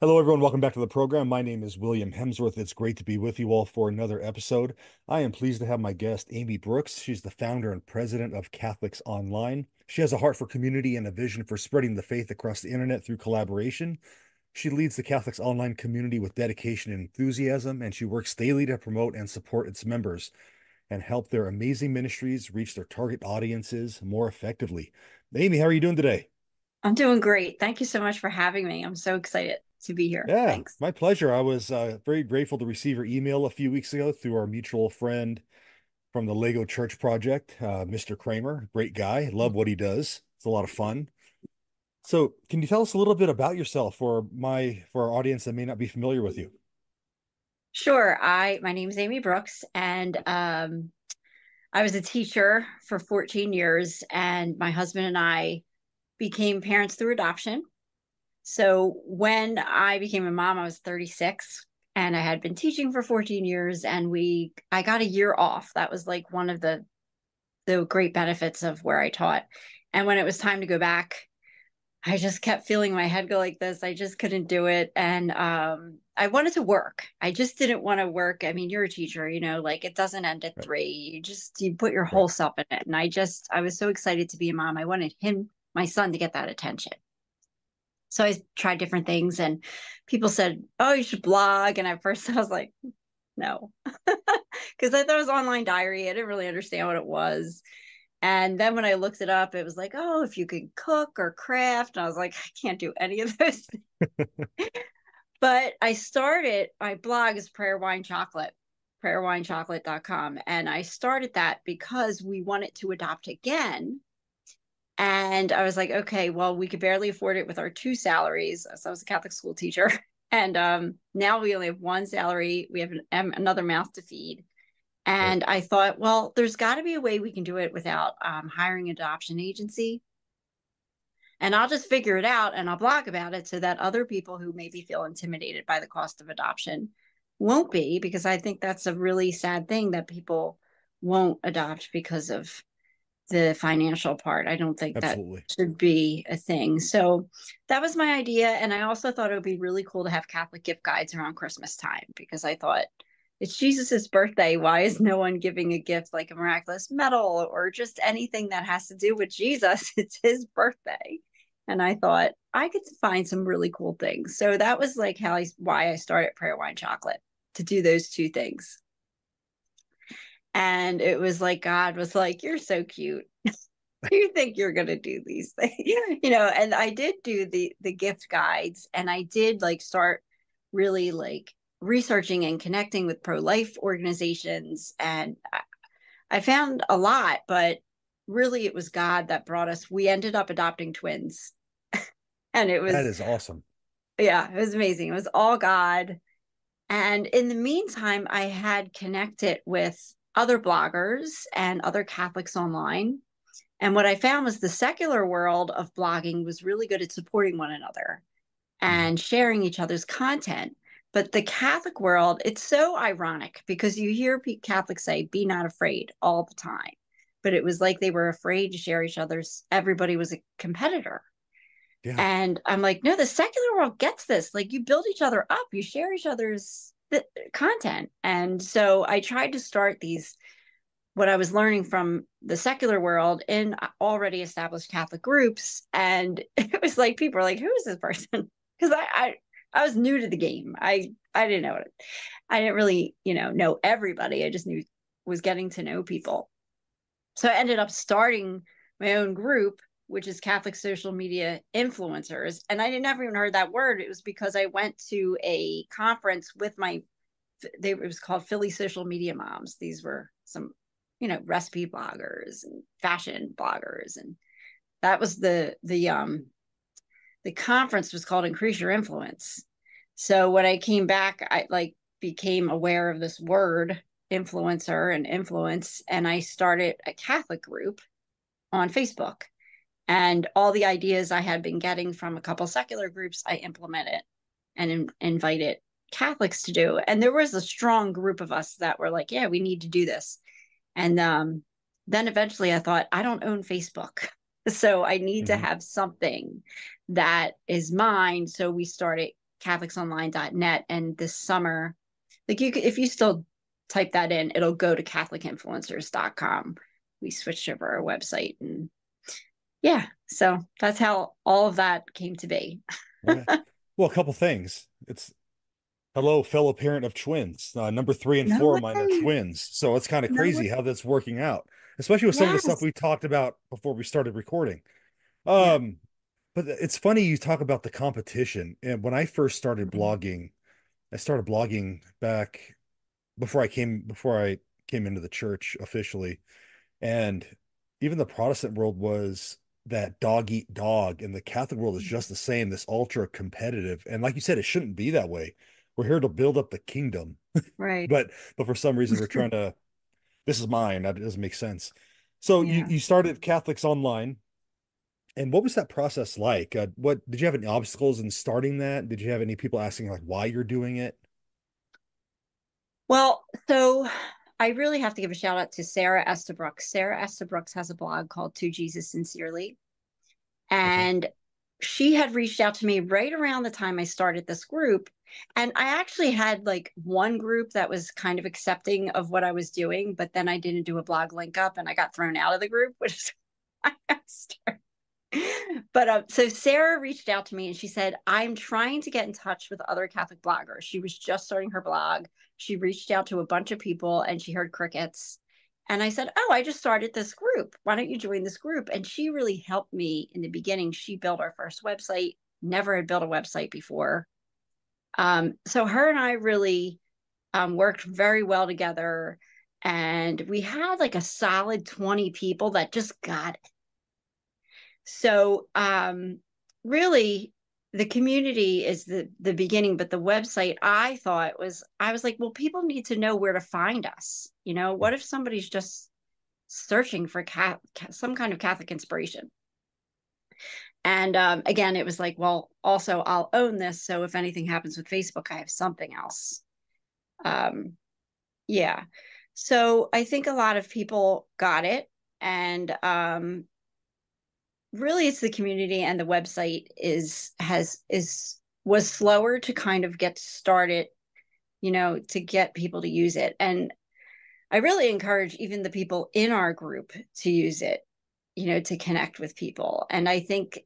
Hello, everyone. Welcome back to the program. My name is William Hemsworth. It's great to be with you all for another episode. I am pleased to have my guest, Amy Brooks. She's the founder and president of Catholics Online. She has a heart for community and a vision for spreading the faith across the internet through collaboration. She leads the Catholics Online community with dedication and enthusiasm, and she works daily to promote and support its members and help their amazing ministries reach their target audiences more effectively. Amy, how are you doing today? I'm doing great. Thank you so much for having me. I'm so excited to be here. Yeah, Thanks. my pleasure. I was uh, very grateful to receive your email a few weeks ago through our mutual friend from the Lego Church Project, uh, Mr. Kramer. Great guy. Love what he does. It's a lot of fun. So, can you tell us a little bit about yourself for my for our audience that may not be familiar with you? Sure. I my name is Amy Brooks, and um, I was a teacher for 14 years, and my husband and I became parents through adoption. So when I became a mom, I was 36 and I had been teaching for 14 years and we I got a year off. That was like one of the the great benefits of where I taught. And when it was time to go back, I just kept feeling my head go like this. I just couldn't do it. And um, I wanted to work. I just didn't want to work. I mean, you're a teacher, you know, like it doesn't end at right. three. You just you put your whole right. self in it. And I just I was so excited to be a mom. I wanted him, my son, to get that attention. So I tried different things and people said, Oh, you should blog. And at first I was like, no, because I thought it was online diary. I didn't really understand what it was. And then when I looked it up, it was like, oh, if you could cook or craft. And I was like, I can't do any of those. but I started, my blog is Prayer Wine Chocolate, prayerwinechocolate.com. And I started that because we wanted to adopt again and I was like, okay, well, we could barely afford it with our two salaries. So I was a Catholic school teacher. And um, now we only have one salary. We have an, another mouth to feed. And. I thought, well, there's got to be a way we can do it without um, hiring an adoption agency. And I'll just figure it out and I'll blog about it so that other people who maybe feel intimidated by the cost of adoption won't be, because I think that's a really sad thing that people won't adopt because of the financial part. I don't think Absolutely. that should be a thing. So that was my idea. And I also thought it would be really cool to have Catholic gift guides around Christmas time because I thought it's Jesus's birthday. Why is no one giving a gift like a miraculous medal or just anything that has to do with Jesus? It's his birthday. And I thought I could find some really cool things. So that was like how I why I started Prayer Wine Chocolate to do those two things and it was like god was like you're so cute. You think you're going to do these things. You know and i did do the the gift guides and i did like start really like researching and connecting with pro-life organizations and I, I found a lot but really it was god that brought us. We ended up adopting twins. And it was that is awesome. Yeah it was amazing. It was all god. And in the meantime i had connected with other bloggers and other Catholics online. And what I found was the secular world of blogging was really good at supporting one another and sharing each other's content. But the Catholic world, it's so ironic because you hear Catholics say, be not afraid all the time. But it was like they were afraid to share each other's, everybody was a competitor. Yeah. And I'm like, no, the secular world gets this. Like you build each other up, you share each other's the content. And so I tried to start these what I was learning from the secular world in already established Catholic groups. And it was like people were like, who is this person? Because I, I I was new to the game. I I didn't know it. I didn't really, you know, know everybody. I just knew was getting to know people. So I ended up starting my own group which is Catholic social media influencers. And I never even heard that word. It was because I went to a conference with my, they, it was called Philly Social Media Moms. These were some, you know, recipe bloggers and fashion bloggers. And that was the, the, um, the conference was called Increase Your Influence. So when I came back, I like became aware of this word influencer and influence. And I started a Catholic group on Facebook and all the ideas I had been getting from a couple secular groups, I implemented and in, invited Catholics to do. And there was a strong group of us that were like, yeah, we need to do this. And um, then eventually I thought, I don't own Facebook. So I need mm-hmm. to have something that is mine. So we started catholicsonline.net. And this summer, like you could, if you still type that in, it'll go to catholicinfluencers.com. We switched over our website and yeah, so that's how all of that came to be. well, a couple things. It's hello, fellow parent of twins. Uh, number three and no four way. of mine are twins. So it's kind of crazy no how that's working out, especially with some yes. of the stuff we talked about before we started recording. Um, yeah. but it's funny you talk about the competition. And when I first started mm-hmm. blogging, I started blogging back before I came before I came into the church officially. And even the Protestant world was that dog eat dog and the catholic world is mm. just the same this ultra competitive and like you said it shouldn't be that way. We're here to build up the kingdom. Right. But but for some reason we're trying to this is mine that doesn't make sense. So yeah. you, you started catholics online and what was that process like? Uh, what did you have any obstacles in starting that? Did you have any people asking like why you're doing it? Well so I really have to give a shout out to Sarah Estabrooks. Sarah Estabrooks has a blog called To Jesus Sincerely. And okay. she had reached out to me right around the time I started this group. And I actually had like one group that was kind of accepting of what I was doing, but then I didn't do a blog link up and I got thrown out of the group, which is I but uh, so Sarah reached out to me and she said, I'm trying to get in touch with other Catholic bloggers. She was just starting her blog. She reached out to a bunch of people and she heard crickets. And I said, Oh, I just started this group. Why don't you join this group? And she really helped me in the beginning. She built our first website, never had built a website before. Um, so her and I really um, worked very well together. And we had like a solid 20 people that just got it so um, really, the community is the the beginning, but the website I thought was I was like, well, people need to know where to find us. You know, what if somebody's just searching for cat, some kind of Catholic inspiration? And um, again, it was like, well, also I'll own this. So if anything happens with Facebook, I have something else. Um, yeah. So I think a lot of people got it. And um, really it's the community and the website is has is was slower to kind of get started you know to get people to use it. And i really encourage even the people in our group to use it you know to connect with people. And i think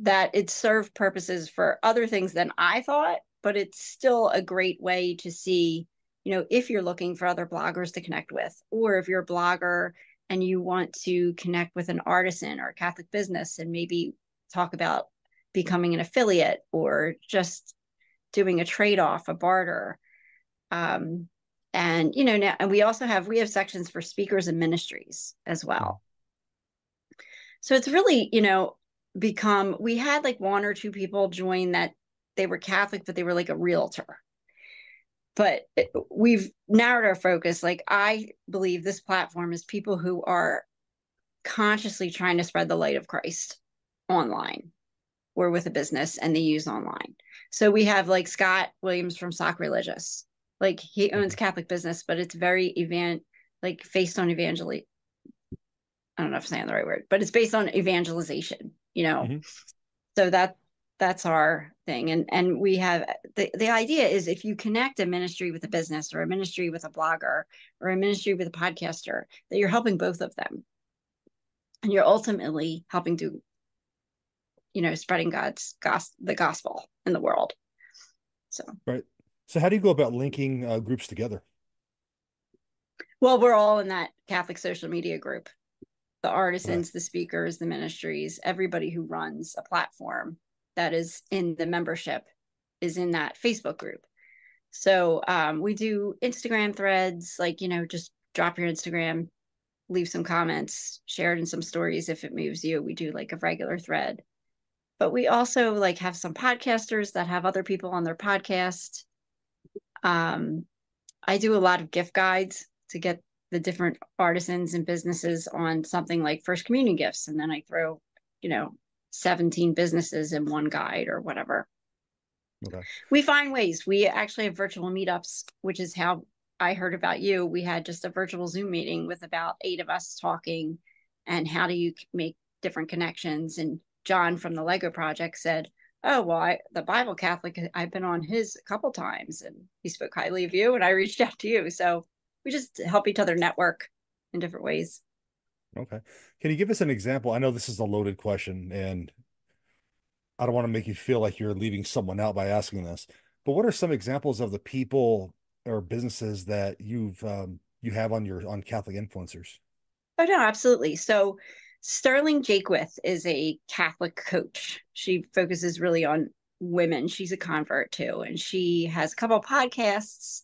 that it served purposes for other things than i thought but it's still a great way to see you know if you're looking for other bloggers to connect with or if you're a blogger and you want to connect with an artisan or a Catholic business and maybe talk about becoming an affiliate or just doing a trade off, a barter. Um, and you know now and we also have we have sections for speakers and ministries as well so it's really you know become we had like one or two people join that they were catholic but they were like a realtor but we've narrowed our focus. Like i believe this platform is people who are consciously trying to spread the light of christ online. Or with a business and they use online. So we have like scott williams from sock religious. Like he owns catholic business but it's very evan like based on evangel i don't know if i'm saying the right word but it's based on evangelization you know? Mm-hmm. so that that's our thing. And and we have the, the idea is if you connect a ministry with a business or a ministry with a blogger or a ministry with a podcaster that you're helping both of them. And you're ultimately helping to you know spreading god's gos- the gospel in the world. So. Right. So how do you go about linking uh, groups together? Well we're all in that catholic social media group. The artisans right. the speakers the ministries everybody who runs a platform that is in the membership is in that Facebook group. So um, we do Instagram threads, like, you know, just drop your Instagram, leave some comments, share it in some stories if it moves you. We do like a regular thread. But we also like have some podcasters that have other people on their podcast. Um, I do a lot of gift guides to get the different artisans and businesses on something like first communion gifts. And then I throw, you know, 17 businesses in one guide or whatever. Okay. We find ways. We actually have virtual meetups, which is how I heard about you. We had just a virtual Zoom meeting with about eight of us talking and how do you make different connections. And John from the Lego project said, oh well I, the bible catholic i've been on his a couple times and he spoke highly of you and i reached out to you so we just help each other network in different ways okay can you give us an example i know this is a loaded question and i don't want to make you feel like you're leaving someone out by asking this but what are some examples of the people or businesses that you've um, you have on your on catholic influencers oh no absolutely so Sterling Jaquith is a Catholic coach. She focuses really on women. She's a convert too, and she has a couple podcasts.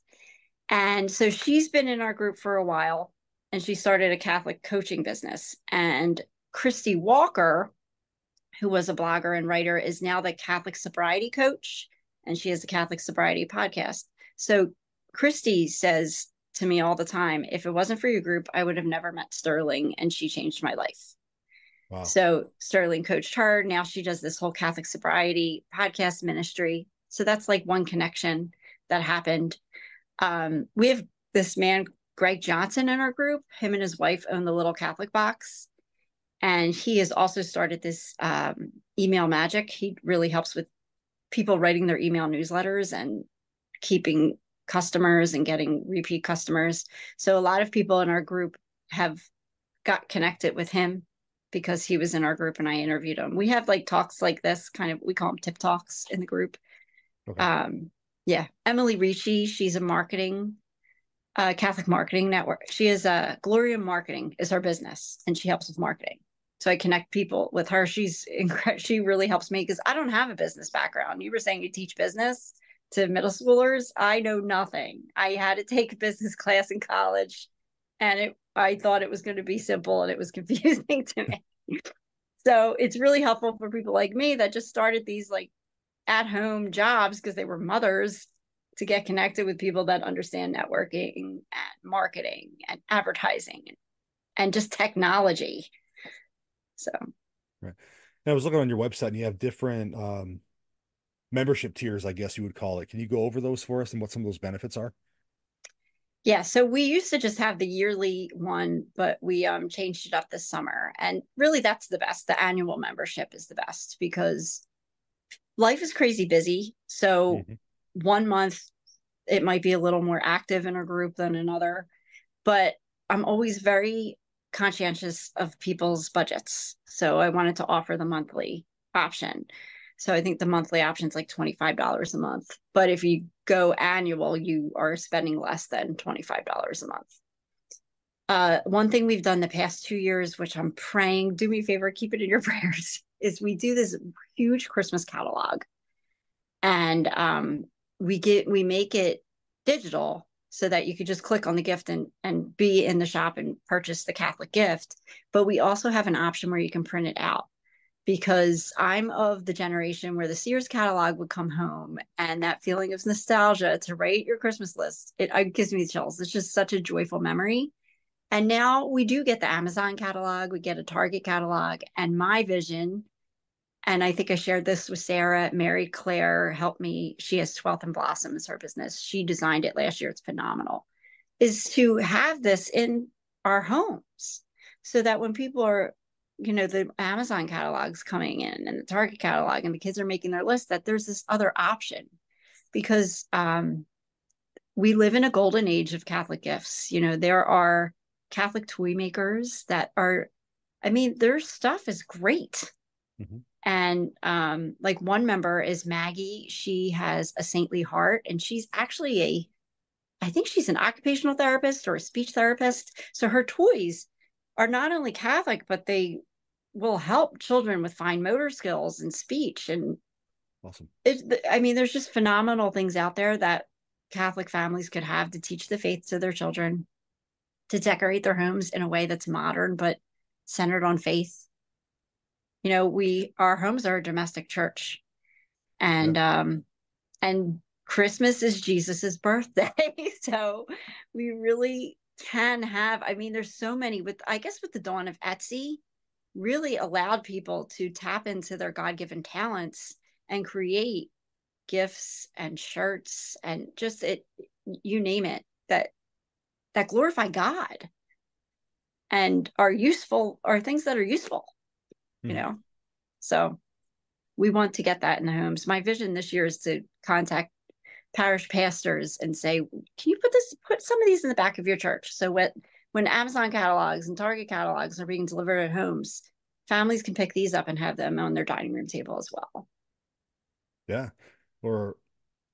And so she's been in our group for a while, and she started a Catholic coaching business. And Christy Walker, who was a blogger and writer, is now the Catholic sobriety coach, and she has the Catholic sobriety podcast. So Christy says to me all the time, if it wasn't for your group, I would have never met Sterling, and she changed my life. Wow. So Sterling coached her. Now she does this whole Catholic sobriety podcast ministry. So that's like one connection that happened. Um, we have this man, Greg Johnson, in our group. Him and his wife own the Little Catholic Box. And he has also started this um, email magic. He really helps with people writing their email newsletters and keeping customers and getting repeat customers. So a lot of people in our group have got connected with him because he was in our group and I interviewed him. We have like talks like this, kind of we call them tip talks in the group. Okay. Um, yeah, Emily Ricci, she's a marketing, uh, Catholic marketing network. She is a uh, Gloria Marketing is her business, and she helps with marketing. So I connect people with her. She's incredible. She really helps me because I don't have a business background. You were saying you teach business to middle schoolers. I know nothing. I had to take a business class in college, and it I thought it was going to be simple and it was confusing to me. so it's really helpful for people like me that just started these like at home jobs because they were mothers to get connected with people that understand networking and marketing and advertising and just technology. So, right. I was looking on your website and you have different um, membership tiers, I guess you would call it. Can you go over those for us and what some of those benefits are? Yeah, so we used to just have the yearly one, but we um changed it up this summer. And really that's the best. The annual membership is the best because life is crazy busy. So mm-hmm. One month it might be a little more active in a group than another, but I'm always very conscientious of people's budgets. So I wanted to offer the monthly option. So I think the monthly option is like $25 a month. But if you go annual, you are spending less than $25 a month. Uh, one thing we've done the past two years, which I'm praying, do me a favor, keep it in your prayers, is we do this huge Christmas catalog. And um, we get we make it digital so that you could just click on the gift and and be in the shop and purchase the Catholic gift. But we also have an option where you can print it out because I'm of the generation where the Sears catalog would come home and that feeling of nostalgia to write your Christmas list, it, it gives me chills. It's just such a joyful memory. And now we do get the Amazon catalog, we get a Target catalog, and my vision, and I think I shared this with Sarah, Mary Claire helped me. She has 12th and Blossoms, her business. She designed it last year. It's phenomenal. Is to have this in our homes so that when people are you know the amazon catalogs coming in and the target catalog and the kids are making their list that there's this other option because um, we live in a golden age of catholic gifts you know there are catholic toy makers that are i mean their stuff is great mm-hmm. And um, like one member is maggie. She has a saintly heart and she's actually a i think she's an occupational therapist or a speech therapist. So her toys are not only Catholic, but they will help children with fine motor skills and speech and awesome. it, i mean there's just phenomenal things out there that catholic families could have to teach the faith to their children to decorate their homes in a way that's modern but centered on faith you know we our homes are a domestic church and yeah. um and christmas is jesus's birthday so we really can have i mean there's so many with i guess with the dawn of etsy really allowed people to tap into their God given talents and create gifts and shirts and just it, you name it, that that glorify God and are useful are things that are useful. You hmm. know. So we want to get that in the homes. My vision this year is to contact parish pastors and say, can you put this, put some of these in the back of your church? So what, when Amazon catalogs and Target catalogs are being delivered at homes, families can pick these up and have them on their dining room table as well. Yeah. Or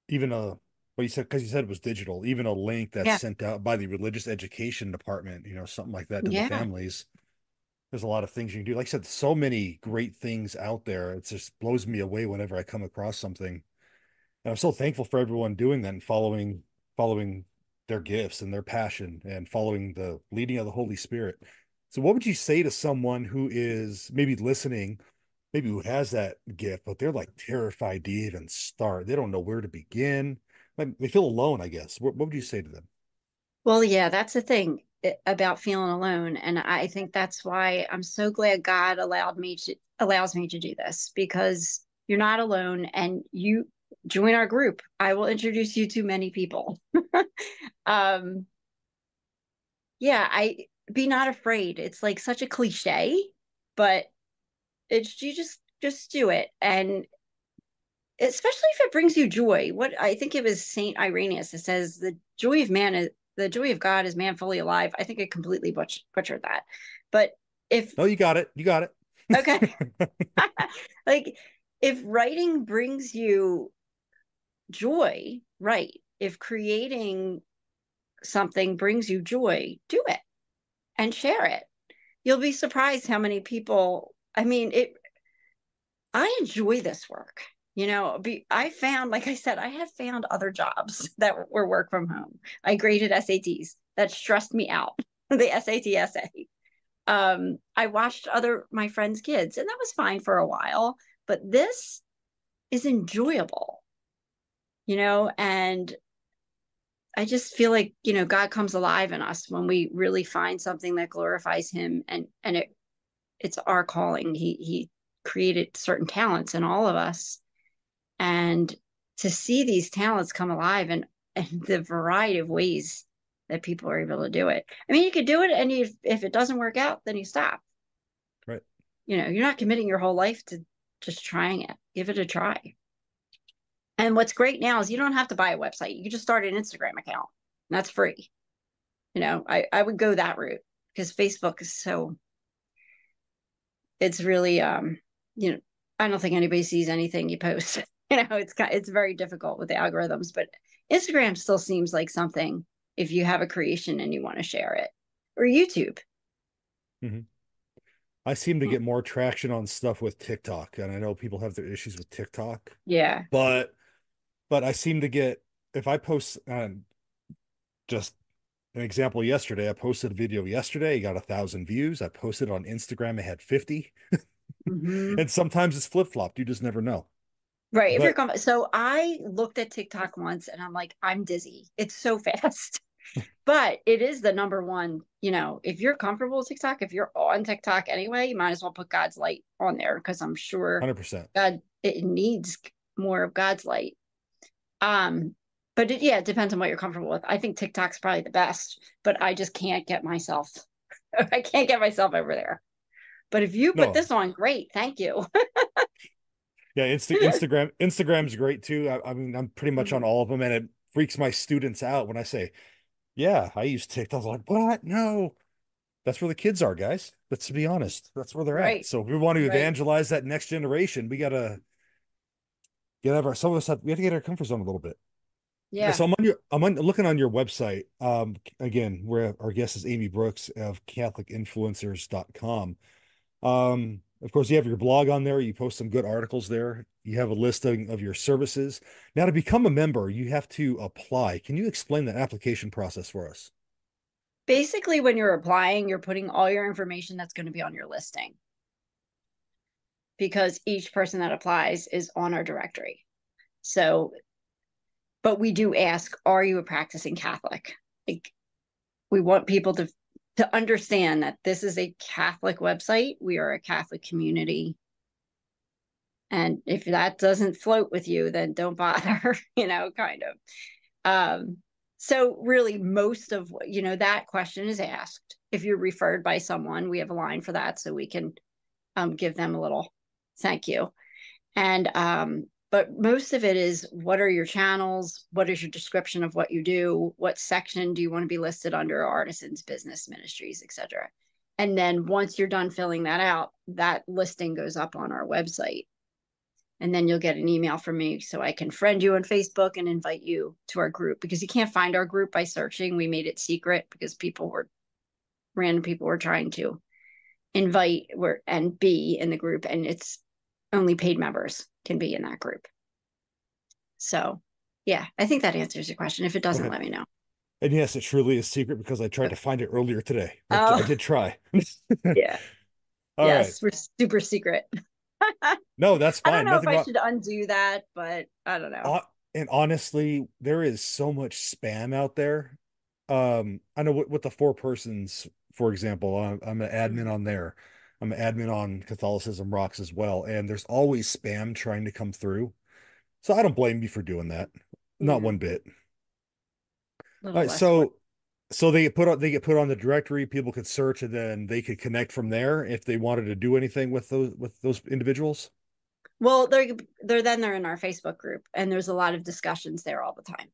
even a, what you said, because you said it was digital, even a link that's yeah. sent out by the religious education department, you know, something like that to yeah. the families. There's a lot of things you can do. Like I said, so many great things out there. It just blows me away whenever I come across something and I'm so thankful for everyone doing that and following following their gifts and their passion and following the leading of the Holy Spirit. So what would you say to someone who is maybe listening, maybe who has that gift, but they're like terrified to even start. They don't know where to begin. They feel alone, I guess. What, what would you say to them? Well, yeah, that's the thing about feeling alone and i think that's why i'm so glad god allowed me to allows me to do this because you're not alone and you join our group. I will introduce you to many people. um, yeah, I be not afraid. It's like such a cliche, but it's you just just do it and especially if it brings you joy. What I think it was Saint Irenaeus that says the joy of man is the joy of God is man fully alive. I think I completely butch- butchered that. But if No, you got it. You got it. okay. like if writing brings you joy, right? If creating something brings you joy, do it and share it. You'll be surprised how many people, I mean, it, I enjoy this work. You know, be, I found, like I said, I have found other jobs that were work from home. I graded SATs that stressed me out, the SAT essay. Um, I watched other my friends' kids, and that was fine for a while. But this is enjoyable you know, and I just feel like, you know, God comes alive in us when we really find something that glorifies him and and it it's our calling. He he created certain talents in all of us. And to see these talents come alive and and the variety of ways that people are able to do it. I mean, you could do it and you, if it doesn't work out, then you stop. Right. You know, you're not committing your whole life to just trying it. Give it a try. And what's great now is you don't have to buy a website. You just start an Instagram account. that's free. You know, I, I would go that route because Facebook is so it's really um, you know, I don't think anybody sees anything you post. you know, it's it's very difficult with the algorithms, but Instagram still seems like something if you have a creation and you want to share it. Or YouTube. Mm-hmm. I seem to hmm. get more traction on stuff with TikTok, and I know people have their issues with TikTok. Yeah, but but I seem to get if I post just an example yesterday, I posted a video yesterday, got a thousand views. I posted on Instagram, it had 50. Mm-hmm. and sometimes it's flip flopped. You just never know. Right. But, if you're com- so I looked at TikTok once and I'm like, I'm dizzy. It's so fast. but it is the number one, you know, if you're comfortable with TikTok, if you're on TikTok anyway, you might as well put God's light on there because I'm sure 100% God, it needs more of God's light. Um, but it, yeah, it depends on what you're comfortable with. I think TikTok's probably the best, but I just can't get myself. I can't get myself over there. But if you put no. this on, great, thank you. yeah, Insta- Instagram Instagram's great too. I, I, mean, I'm pretty much on mm-hmm. all of them, and it freaks my students out when I say, "Yeah, I use TikTok." I'm like, what? No, that's where the kids are, guys. Let's be honest. That's where they're right. at. So if we want to evangelize right. that next generation, we gotta get out of our some of us have we have to get our comfort zone a little bit. Yeah. So I'm on your I'm on, looking on your website. Um again, where our guest is Amy Brooks of CatholicInfluencers.com. Um, of course, you have your blog on there. You post some good articles there. You have a listing of your services. Now, to become a member, you have to apply. Can you explain that application process for us? Basically, when you're applying, you're putting all your information that's going to be on your listing because each person that applies is on our directory. So, but we do ask, are you a practicing Catholic? Like, we want people to to understand that this is a Catholic website. We are a Catholic community. And if that doesn't float with you, then don't bother, you know, kind of. Um, so really most of you know that question is asked. If you're referred by someone, we have a line for that so we can um, give them a little Thank you. And um, but most of it is what are your channels? What is your description of what you do? What section do you want to be listed under artisans, business, ministries, etc. And then once you're done filling that out, that listing goes up on our website. And then you'll get an email from me so I can friend you on Facebook and invite you to our group because you can't find our group by searching. We made it secret because people were random people were trying to invite were and be in the group and it's only paid members can be in that group. So, yeah, I think that answers your question. If it doesn't, let me know. And yes, it truly is secret because I tried to find it earlier today. Oh. I did try. yeah. All yes, right. we're super secret. no, that's fine. I don't know Nothing if I should undo that, but I don't know. Uh, and honestly, there is so much spam out there. Um, I know with, with the four persons, for example, I'm, I'm an admin on there. I'm an admin on Catholicism Rocks as well, and there's always spam trying to come through. So I don't blame you for doing that. Not mm-hmm. one bit. All right, so so they get put on they get put on the directory, people could search and then they could connect from there if they wanted to do anything with those with those individuals. Well, they're they're then they're in our Facebook group and there's a lot of discussions there all the time.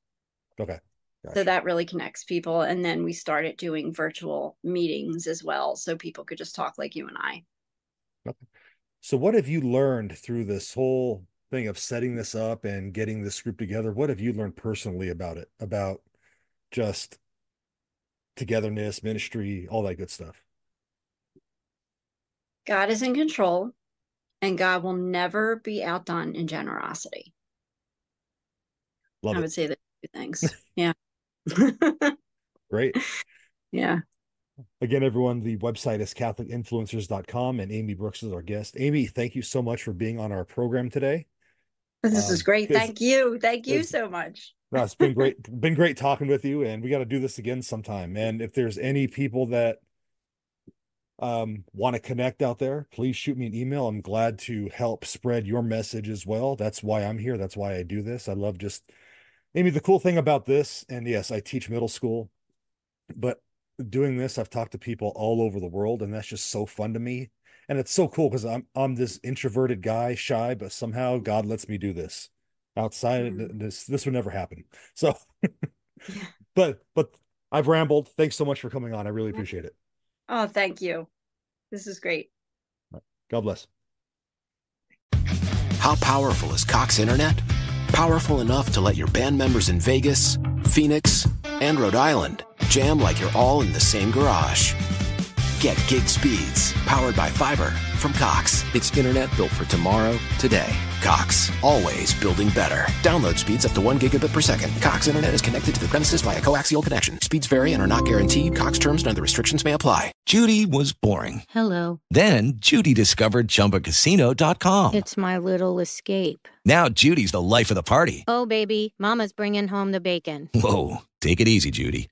Okay. Gotcha. So that really connects people. And then we started doing virtual meetings as well. So people could just talk like you and I. Okay. So, what have you learned through this whole thing of setting this up and getting this group together? What have you learned personally about it? About just togetherness, ministry, all that good stuff? God is in control and God will never be outdone in generosity. Love I it. would say the two things. Yeah. Great. Yeah. Again, everyone, the website is catholicinfluencers.com and Amy Brooks is our guest. Amy, thank you so much for being on our program today. This um, is great. Thank you. Thank you so much. no, it's been great. been great talking with you, and we got to do this again sometime. And if there's any people that um, want to connect out there, please shoot me an email. I'm glad to help spread your message as well. That's why I'm here. That's why I do this. I love just Amy, the cool thing about this, and yes, I teach middle school, but doing this, I've talked to people all over the world, and that's just so fun to me. And it's so cool because I'm I'm this introverted guy, shy, but somehow God lets me do this. Outside mm-hmm. this, this would never happen. So, but but I've rambled. Thanks so much for coming on. I really appreciate it. Oh, thank you. This is great. God bless. How powerful is Cox Internet? Powerful enough to let your band members in Vegas, Phoenix, and Rhode Island jam like you're all in the same garage. Get gig speeds powered by fiber from Cox. It's internet built for tomorrow, today. Cox, always building better. Download speeds up to one gigabit per second. Cox internet is connected to the premises via coaxial connection. Speeds vary and are not guaranteed. Cox terms and other restrictions may apply. Judy was boring. Hello. Then Judy discovered ChumbaCasino.com. It's my little escape. Now Judy's the life of the party. Oh baby, Mama's bringing home the bacon. Whoa, take it easy, Judy.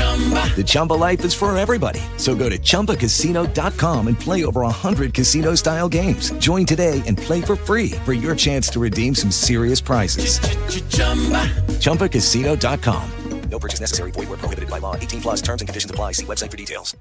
Chumba. The Chumba life is for everybody. So go to ChumbaCasino.com and play over 100 casino style games. Join today and play for free for your chance to redeem some serious prizes. Ch-ch-chumba. ChumbaCasino.com. No purchase necessary. Void where prohibited by law. 18 plus terms and conditions apply. See website for details.